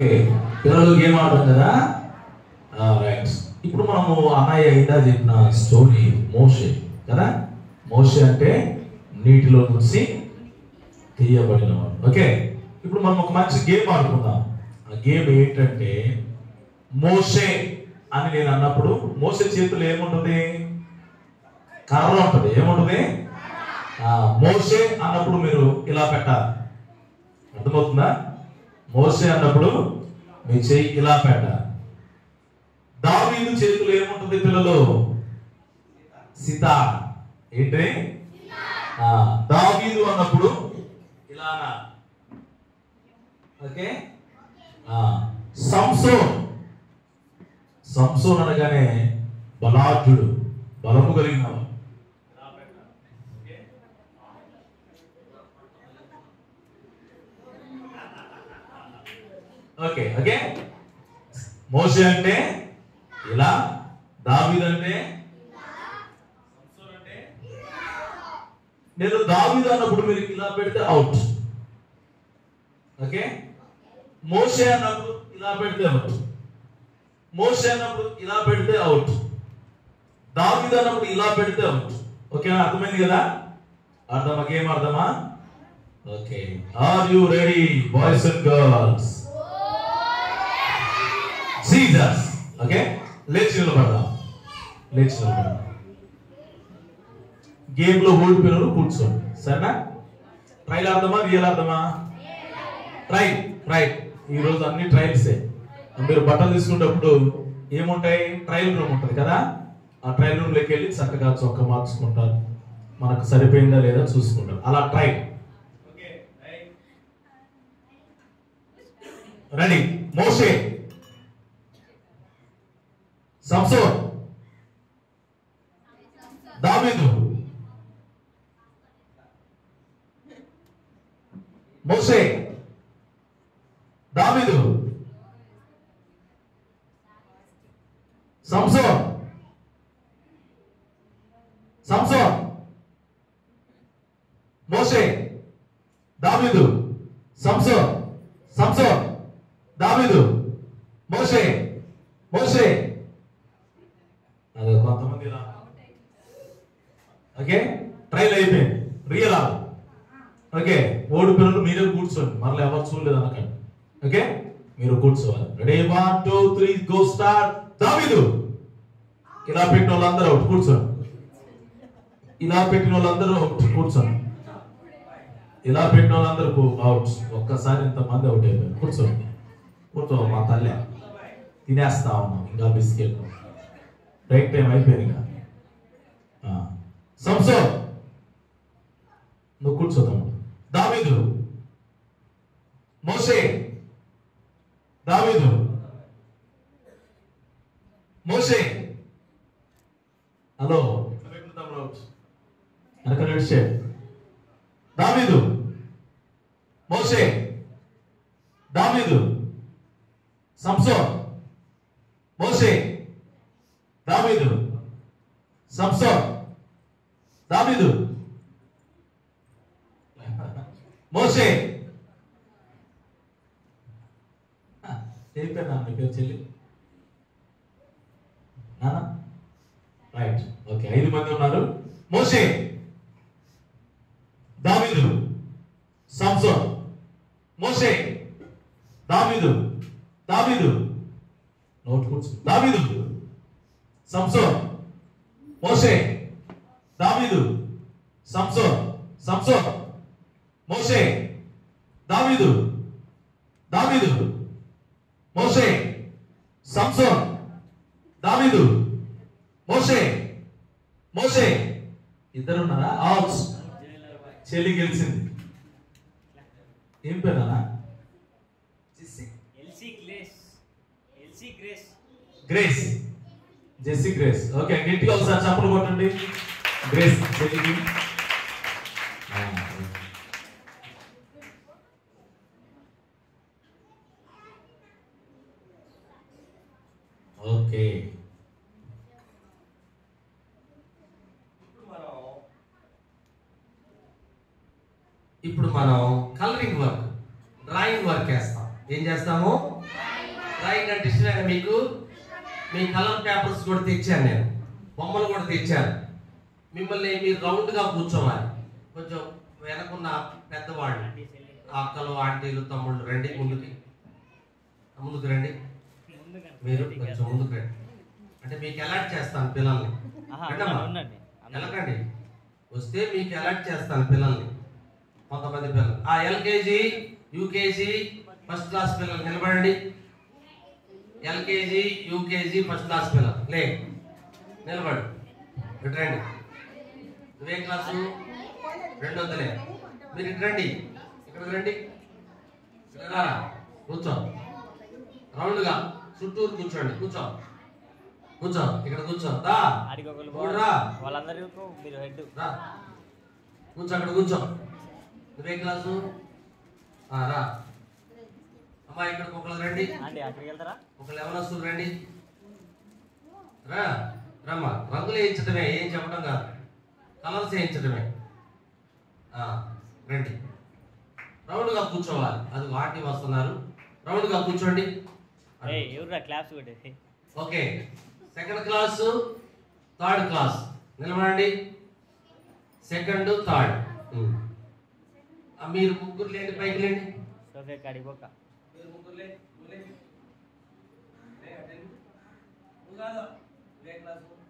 Okay. పిల్లలు game ఆడతాం కదా? రైట్ ఇప్పుడు మనము అన్నయ్య ఇందా చెప్పిన స్టోరీ మోషే కదా? మోషే అంటే నీటిలో నుంచి తీయబడినవాడు ఓకే. ఇప్పుడు మనం ఒక మంచి గేమ్ ఆడుకుందాం. ఆ గేమ్ ఏంటంటే మోషే అని నేను అన్నప్పుడు మోసే చేతులు ఏముంటుంది? కర్ర ఉంటుంది. ఏముంటుంది? మోసే మోషే అన్నప్పుడు మీరు ఇలా పెట్టాలి. అర్థమవుతుందా? మోసే అన్నప్పుడు మీ చేయి ఇలా పెట్ట దావీదు చేతులు ఏముంటుంది పిల్లలు? సీతా ఏంటి? దావీదు అన్నప్పుడు ఇలా ఓకే? సంసో సంసోన్. సంసోన్ అనగానే బలాఢ్యుడు బలము కలిగిన వాడు. ఇలా పెట్టాలి. ఓకే? ఓకే ఓకే మోసే అంటే ఇలా దావీద్ అంటే నేను దావీదు అన్నప్పుడు మీరు ఇలా పెడితే అవుట్. ఓకే? మోసే అన్నప్పుడు ఇలా పెడితే అవుట్. మోసే అన్నప్పుడు ఇలా పెడితే అవుట్. దావీదు అన్నప్పుడు ఇలా పెడితే అవుట్. ఓకేనా? అర్థమైంది కదా? అర్థమా? ఏం అర్థమా? Okay. Are you ready boys and girls? Scissors okay లేచి నిలబడదాం లేచి నిలబడదాం గేమ్లో ఓడి కూర్చోండి. సరేనా? ట్రైల్ ఆడదామా? రియల్ ఆడదామా? ట్రైల్ రైట్ ఈ రోజు అన్ని ట్రైల్సే మీరు బట్టలు తీసుకునేటప్పుడు ఏముంటాయి? ట్రయల్ రూమ్ ఉంటుంది కదా? ఆ ట్రయల్ రూమ్లోకి వెళ్ళి చక్కగా చొక్క మార్చుకుంటారు. మనకు సరిపోయిందా లేదా చూసుకుంటారు. అలా ట్రైల్ రెడీ మోసే. సంసోన్ దావీదు మోసే దావీదు సంసోన్ సంసోన్ మోసే దావీదు సంసోన్ దావీదు మోసే మోసే అదే కొంతమంది ఇలా ఓకే? ట్రైల్ అయిపోయింది. Real all okay. ఓడి పిల్లలు మీరే కూర్చోండి. మరలా ఎవరు చూడలేదు అనకండి ఓకే? మీరు కూర్చోవాలి. Ready one two three go start Davidu! ఇలా పెట్టిన వాళ్ళందరూ ఒకటి కూర్చోండి. ఇలా పెట్టిన వాళ్ళందరూ ఒకటి కూర్చోండి. ఇలా పెట్టిన వాళ్ళందరూ అవుట్ ఒక్కసారి ఇంతమంది అవుట్ అయిపోయారు. కూర్చోండి. కూర్చో మా తల్లే. తినేస్తా ఉన్నాం. ఇంకా బిస్కెట్ బ్రేక్ టైం అయిపోయింది ఇంకా ఆ. నువ్వు కూర్చోదాము దావీదు మోసే దావీదు మోసే హలో. వెనక నడిచే. దావీదు మోసే దావీదు సంసో మోసే దావీదు. సంసోన్ దావీదు. మోసే చెప్పాను మీ పేరు చెల్లి? రైట్ ఓకే ఐదు మంది ఉన్నారు. మోసే దావీదు. సంసోన్ మోసే దావీదు. దావీదు. నోట్ కూర్చు. దావీదు. సంసోన్ మోసే దావీదు సంసోన్ సంసోన్ మోసే దావీదు దావీదు మోసే సంసోన్ దావీదు మోసే మోసే ఇద్దరు ఉన్నారా అవుట్ చెల్లి గెలిచింది. ఏం పేరు Elsie Grace. Elsie Grace. Grace. Jessie Grace. Okay గట్టిగా ఒకసారి చప్పలు కొట్టండి. గ్రేస్ ఆ, ఓకే. ఇప్పుడు మనం కలరింగ్ వర్క్ డ్రాయింగ్ వర్క్ వేస్తాం. ఏం చేస్తాము? డ్రాయింగ్ అంటే ఇష్టమేనా మీకు? మీ కలర్ పేపర్స్ కూడా తెచ్చాను నేను. బొమ్మలు కూడా తెచ్చాను. మిమ్మల్ని మీరు రౌండ్గా కూర్చోవాలి. కొంచెం వెనకున్న పెద్దవాళ్ళు అక్కలు ఆంటీలు తమ్ముళ్ళు రండి ముందుకి. ముందుకు రండి. మీరు కొంచెం ముందుకు రండి. అంటే మీకు అలర్ట్ చేస్తాను పిల్లల్ని. వెళ్ళకండి వస్తే మీకు అలర్ట్ చేస్తాను పిల్లల్ని. కొంతమంది పిల్లలు. ఆ ఎల్కేజీ యూకేజీ ఫస్ట్ క్లాస్ పిల్లలు నిలబడండి. ఎల్కేజీ యూకేజీ ఫస్ట్ క్లాస్ పిల్లలు. లే నిలబడు. ఇటు రండి నువ్వే క్లాసు. రెండు వందలే మీరు ఇటు రండి. ఇక్కడికి రండి. ఇక్కడ రా. కూర్చో. రౌండ్గా. చుట్టూరు కూర్చోండి. కూర్చో. కూర్చో. ఇక్కడ కూర్చో. రా. వాళ్ళందరికీ మీరు హెడ్. రా. కూర్చో. అక్కడ కూర్చో. నువ్వే క్లాసు. రా. అమ్మా ఇక్కడికి ఒకళ్ళు రండి. అక్కడికి వెళ్తారా? ఒకళ్ళు ఎవరు రండి. రా రమ్మా. రంగులు వేయించడమే ఏం చెప్పడం కాదు. కలర్స్ వేయించడమే రండి. రౌండ్గా కూర్చోవాలి. అది వాటి వస్తున్నారు. రౌండ్గా కూర్చోండి. కొట్టేది? Okay. Second class third class నిలబడండి. సెకండ్ థర్డ్ మీరు ముగ్గురు లేండి పైకి లేండి. సోఫే కాడికి పోక మీరు ముగ్గురు లేండి నువ్వు లేండి. లే, అటు వెళ్ళు. నువ్వు కాదు. లే క్లాసు.